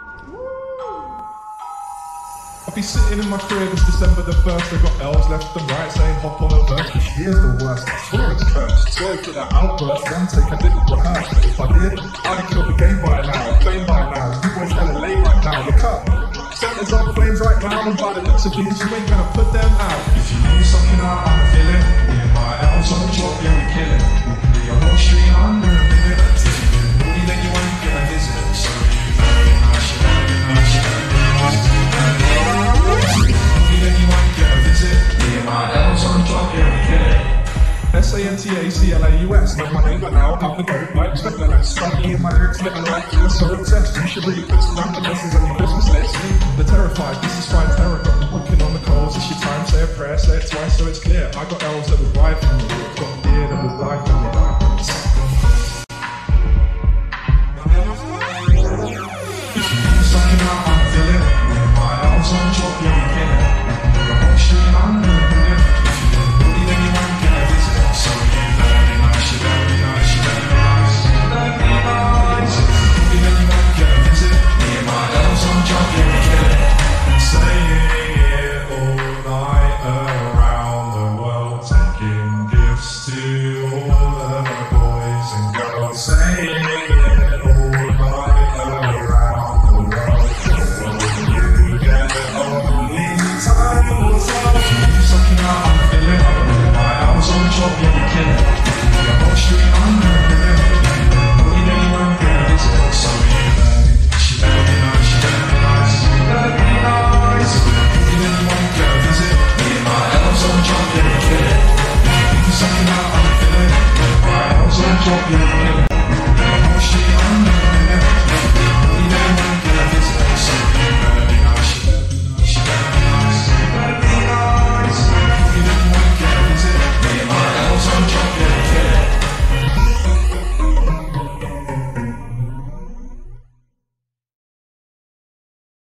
I'll be sitting in my crib, it's December the 1st. I got elves left and right saying hop on a verse. Here's the worst, Taurus curse. Swear to that outburst, then take a little rehearse. But if I did, I'd kill the game by now, fame by now. You boys hella late right now, look up. Santa's on flames right now, and by the looks of these, you ain't gonna put them out. If you need something out, I'm feeling. S-A-N-T-A-C-L-A-U-S Make my name out, out the dope like Spitler Let's start me my lyrics little like you're so obsessed. You should really put some randomnesses on your Christmas list. The terrified, this is fine terror walking on the coals, it's your time Say a prayer, say it. Twice so it's clear. I got elves that would stop you.